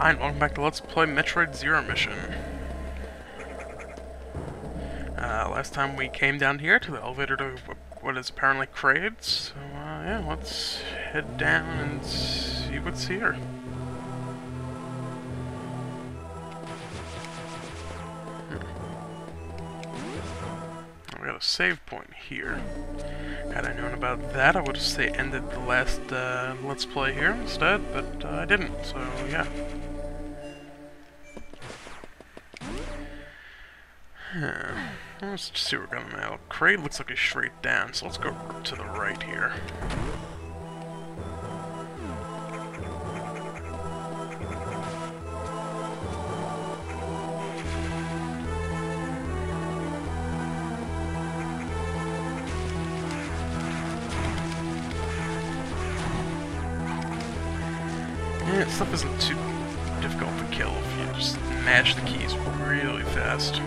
Hi, and welcome back to Let's Play Metroid Zero Mission. Uh, last time we came down here to the elevator to what is apparently Kraid, so uh, yeah, let's head down and see what's here. Save point here. Had I known about that, I would have say ended the last uh, Let's Play here instead, but uh, I didn't, so yeah. Huh. Let's see what we're gonna mail. Kraid looks like he's straight down, so let's go to the right here. Yeah, stuff isn't too difficult to kill if you just mash the keys really fast.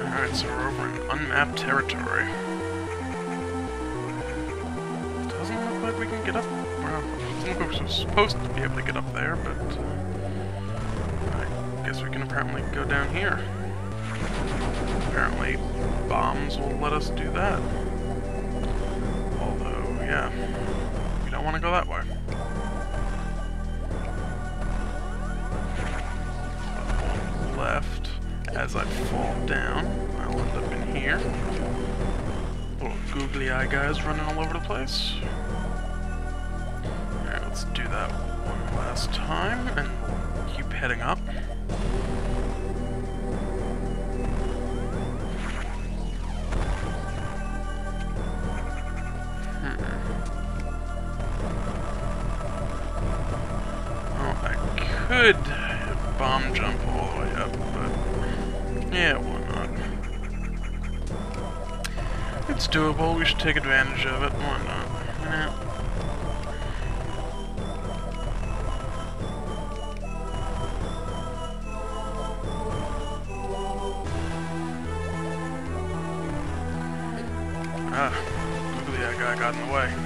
Alright, so we're over in unmapped territory. Doesn't look like we can get up. Well, we're supposed to be able to get up there, but uh, I guess we can apparently go down here. Apparently, bombs will let us do that. Although, yeah, we don't want to go that way. Left, as I fall down, I'll end up in here. Little googly eye guys running all over the place. Alright, let's do that one last time, and keep heading up. Take advantage of it, why not? Yeah. Ah, googly eye guy got in the way.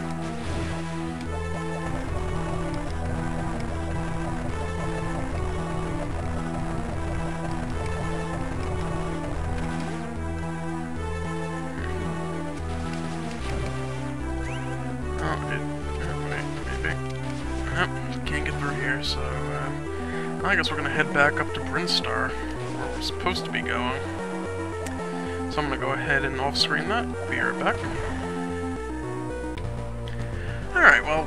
Can't get through here, so, uh, I guess we're gonna head back up to Brinstar, where we're supposed to be going. So I'm gonna go ahead and off-screen that. Be right back. Alright, well,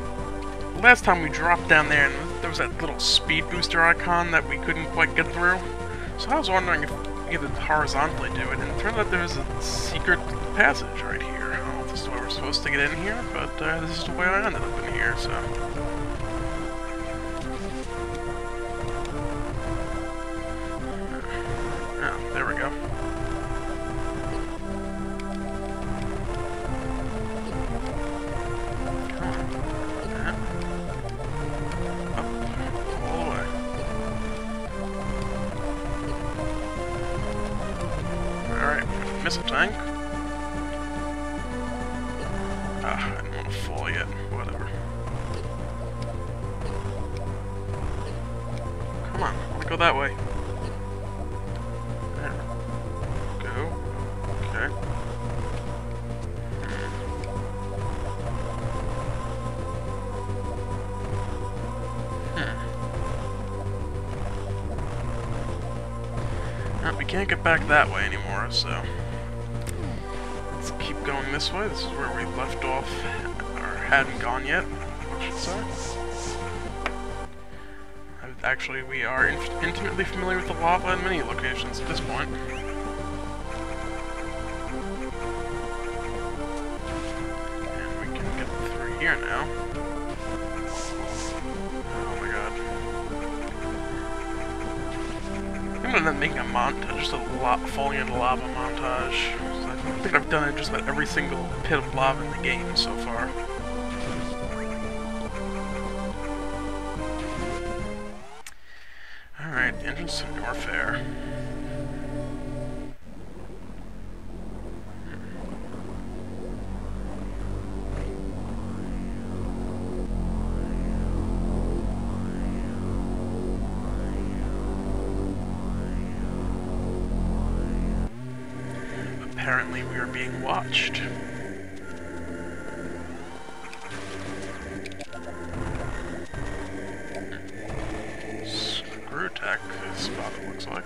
last time we dropped down there and there was that little speed booster icon that we couldn't quite get through. So I was wondering if we could horizontally do it, and it turned out there was a secret passage right here. I don't know if this is the way we're supposed to get in here, but uh, this is the way I ended up in here, so... Want yet. Whatever. Come on, to go that way. There. Go. Okay. Hmm. Uh, we can't get back that way anymore, so let's going this way. This is where we left off, or hadn't gone yet, I should say. Actually, we are in intimately familiar with the lava in many locations at this point. And we can get through here now. Oh my god. I'm gonna making a montage, just a lot falling into lava montage. Think I've done it just about every single pit of lava in the game so far. Alright, entrance to Norfair. Apparently we are being watched. Screw tech spot it looks like.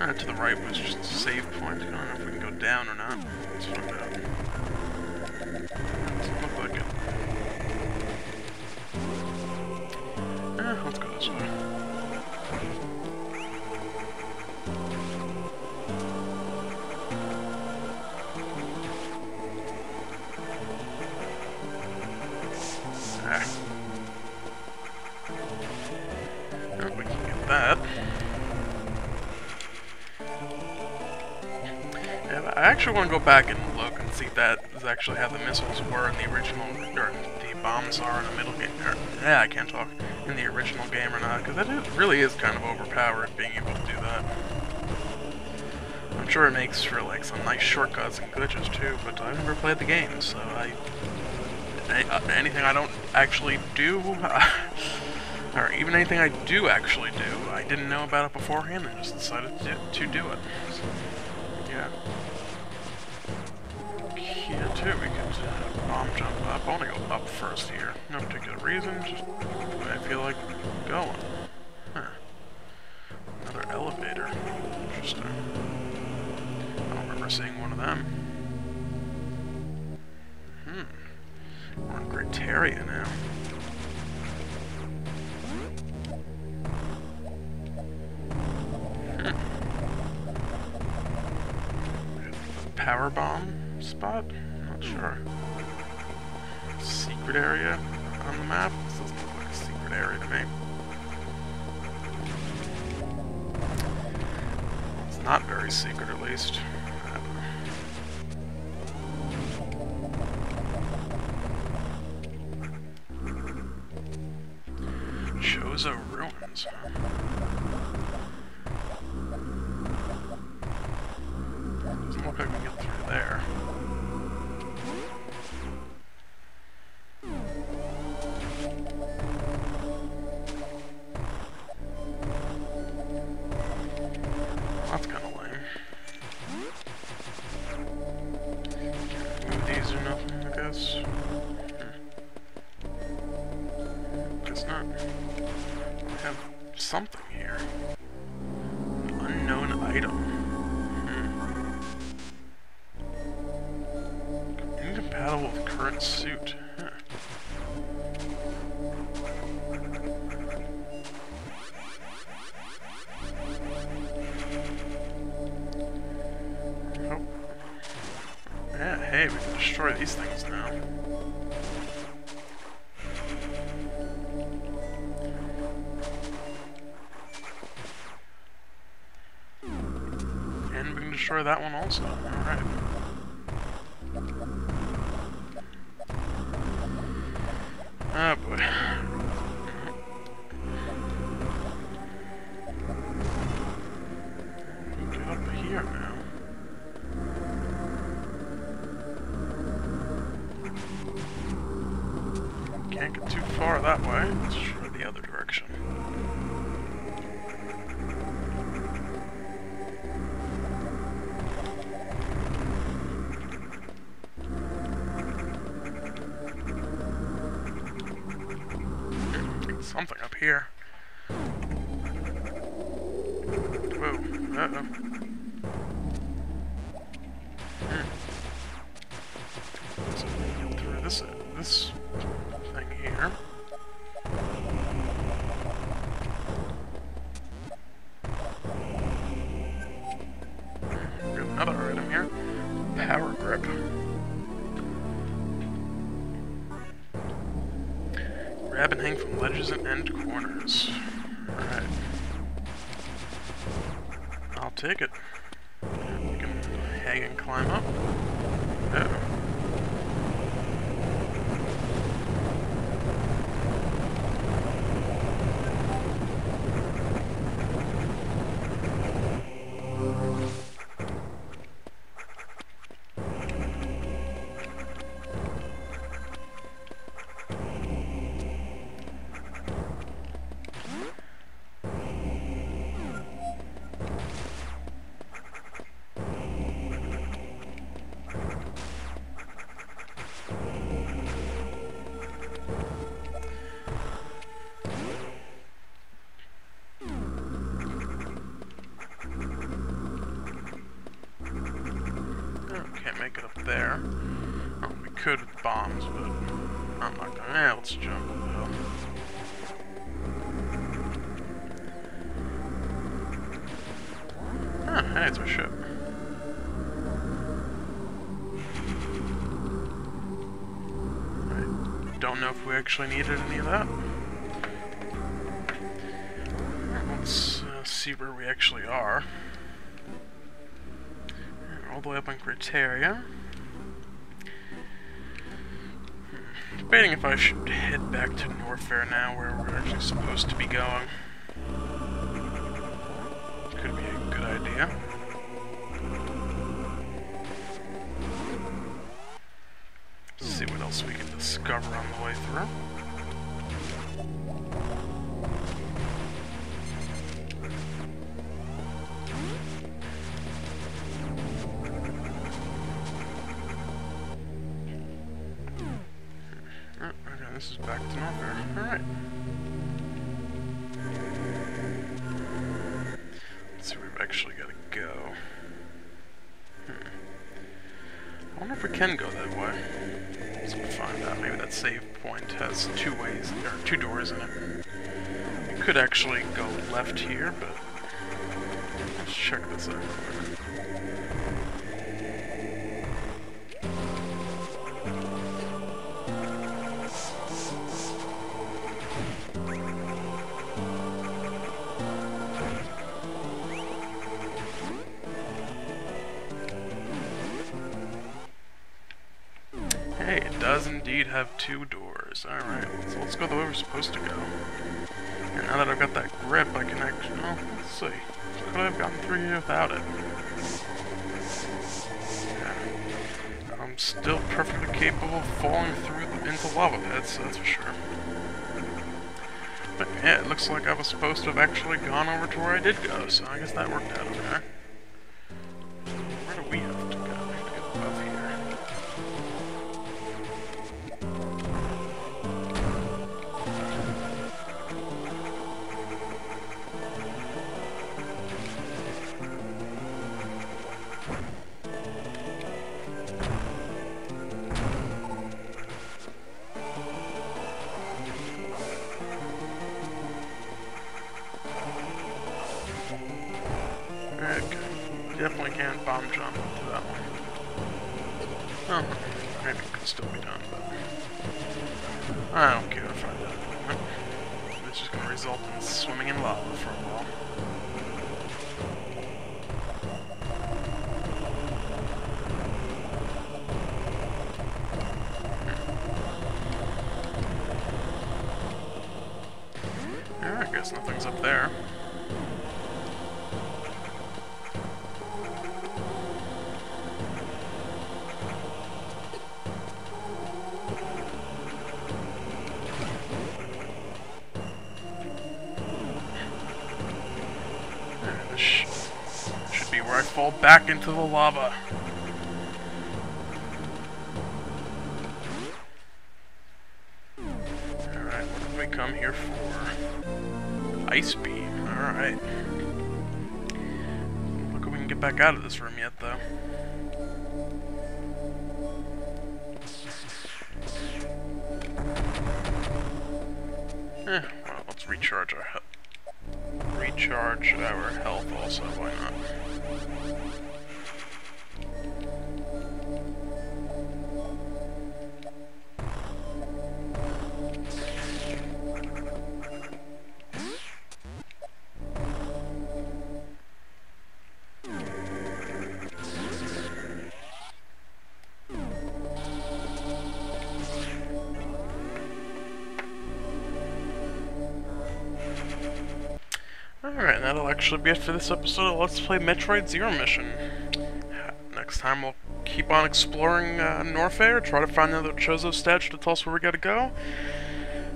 Uh, to the right was just a save point. I don't know if we can go down or not. Let's find out. Actually want to go back and look and see if that is actually how the missiles were in the original, or the bombs are in the middle game. Or, yeah, I can't talk in the original game or not, because is, really is kind of overpowered being able to do that. I'm sure it makes for like some nice shortcuts and glitches too, but I've never played the game, so I uh, anything I don't actually do, or even anything I do actually do, I didn't know about it beforehand and just decided to, to do it. So, yeah. Too, we could uh, bomb jump up. I want to go up first here. No particular reason, just I feel like going. Huh. Another elevator. Interesting. I don't remember seeing one of them. Hmm. We're in Crateria now. Not very secret, at least. Chozo Ruins. Hey, we can destroy these things now. And we can destroy that one also. Alright. Oh boy. Something up here. Whoa. Uh-oh. Hmm. This, this thing here. Got another item here. Power grip. Grab and hang from ledges and end corners. Alright. I'll take it. You can hang and climb up. Uh oh. Can't make it up there. Oh, we could with bombs, but I'm not gonna. Eh, let's jump the hill. Ah, hey, it's our ship. I don't know if we actually needed any of that. Let's uh, see where we actually are. All the way up on Crateria. Debating if I should head back to Norfair now, where we're actually supposed to be going. Could be a good idea. see what else we can discover on the way through. This is back to Norfair. Alright. Let's see where we've actually got to go. Hmm. I wonder if we can go that way. Let's find out. Maybe that save point has two ways, or two doors in it. We could actually go left here, but let's check this out two doors. Alright, so let's go the way we're supposed to go. And now that I've got that grip, I can actually... Oh, let's see. Could I have gotten through here without it? Yeah. I'm still perfectly capable of falling through into lava pits, that's for sure. But yeah, it looks like I was supposed to have actually gone over to where I did go, so I guess that worked out okay. Bomb jump to that one. Oh, maybe it could still be done, but... I don't care if I do it. It's just gonna result in swimming in lava for a while. Hmm. Alright, I guess nothing's up there. Fall back into the lava. Alright, what did we come here for? Ice beam, alright. Look if we can get back out of this room yet, though. Eh, well, let's recharge our health. Recharge our health also, why not? Alright, that'll actually be it for this episode of Let's Play Metroid Zero Mission. Next time we'll keep on exploring uh, Norfair, try to find another Chozo statue to tell us where we gotta go,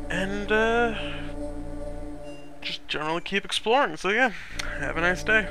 and uh, just generally keep exploring. So yeah, have a nice day.